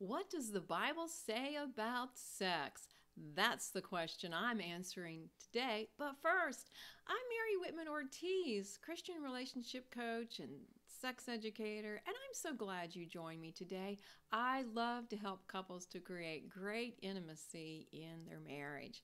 What does the Bible say about sex? That's the question I'm answering today. But first, I'm Mary Whitman Ortiz, Christian relationship coach and sex educator, and I'm so glad you joined me today. I love to help couples to create great intimacy in their marriage.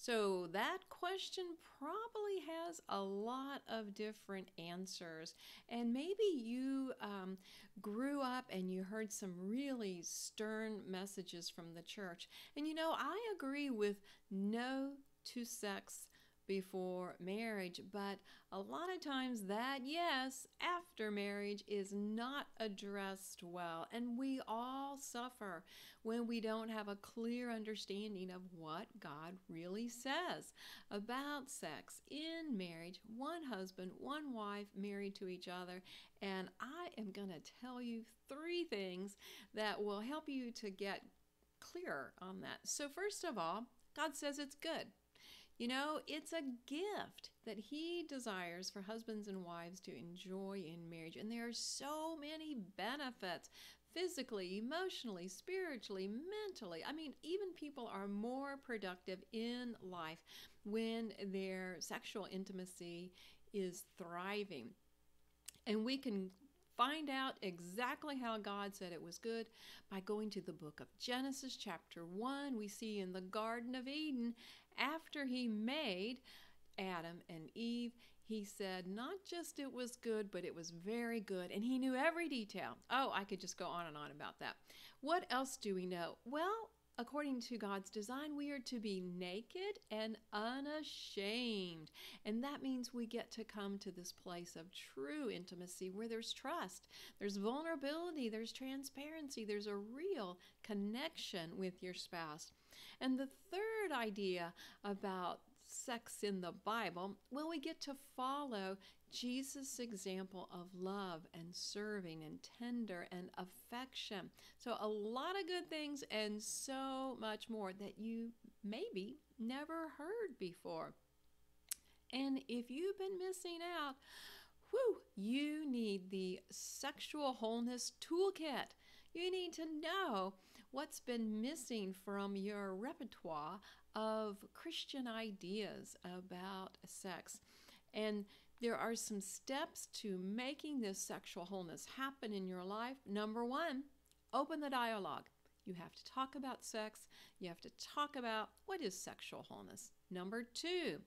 So, that question probably has a lot of different answers. And maybe you um, grew up and you heard some really stern messages from the church. And you know, I agree with no to sex before marriage, but a lot of times that yes, after marriage is not addressed well, and we all suffer when we don't have a clear understanding of what God really says about sex in marriage, one husband, one wife married to each other, and I am going to tell you three things that will help you to get clearer on that. So first of all, God says it's good. You know, it's a gift that He desires for husbands and wives to enjoy in marriage. And there are so many benefits physically, emotionally, spiritually, mentally. I mean, even people are more productive in life when their sexual intimacy is thriving. And we can find out exactly how God said it was good by going to the book of Genesis, chapter 1. We see in the Garden of Eden, after he made Adam and Eve, he said not just it was good, but it was very good. And he knew every detail. Oh, I could just go on and on about that. What else do we know? Well, according to God's design, we are to be naked and unashamed. And that means we get to come to this place of true intimacy where there's trust, there's vulnerability, there's transparency, there's a real connection with your spouse. And the third idea about sex in the Bible, well, we get to follow Jesus' example of love and serving and tender and affection. So, a lot of good things and so much more that you maybe never heard before. And if you've been missing out, whew, you need the Sexual Wholeness Toolkit. You need to know what's been missing from your repertoire of Christian ideas about sex. And there are some steps to making this sexual wholeness happen in your life. Number one, open the dialogue. You have to talk about sex. You have to talk about what is sexual wholeness. Number two,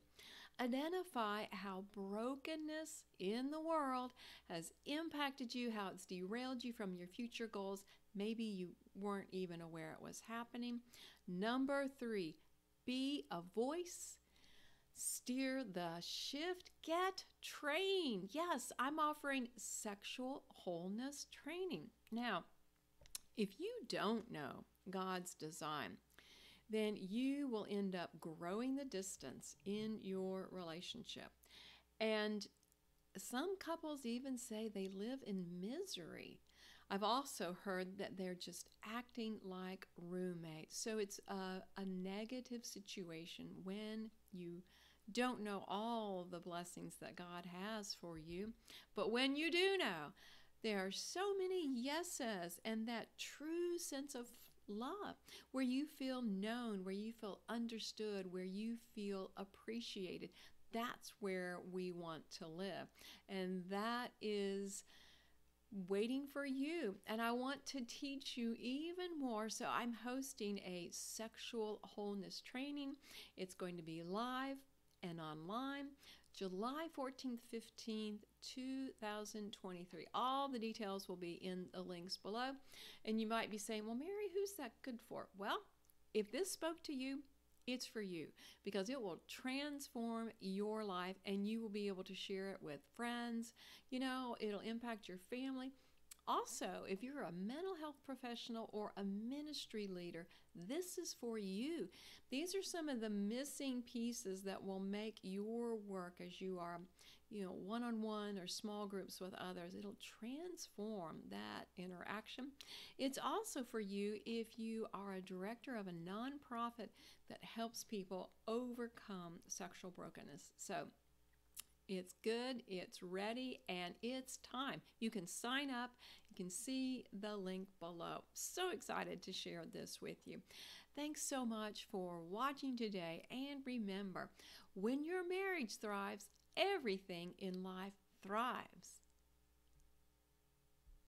identify how brokenness in the world has impacted you, how it's derailed you from your future goals. Maybe you weren't even aware it was happening. Number three, be a voice steer the shift, get trained. Yes, I'm offering sexual wholeness training. Now, if you don't know God's design, then you will end up growing the distance in your relationship. And some couples even say they live in misery. I've also heard that they're just acting like roommates. So it's a, a negative situation when you don't know all the blessings that God has for you. But when you do know, there are so many yeses and that true sense of love where you feel known, where you feel understood, where you feel appreciated. That's where we want to live. And that is waiting for you. And I want to teach you even more. So I'm hosting a sexual wholeness training. It's going to be live and online July 14th, 15th, 2023. All the details will be in the links below. And you might be saying, well, Mary, who's that good for? Well, if this spoke to you, it's for you because it will transform your life and you will be able to share it with friends. You know, it'll impact your family. Also, if you're a mental health professional or a ministry leader, this is for you. These are some of the missing pieces that will make your work as you are, you know, one on one or small groups with others. It'll transform that interaction. It's also for you if you are a director of a nonprofit that helps people overcome sexual brokenness. So, It's good, it's ready, and it's time. You can sign up. You can see the link below. So excited to share this with you. Thanks so much for watching today. And remember, when your marriage thrives, everything in life thrives.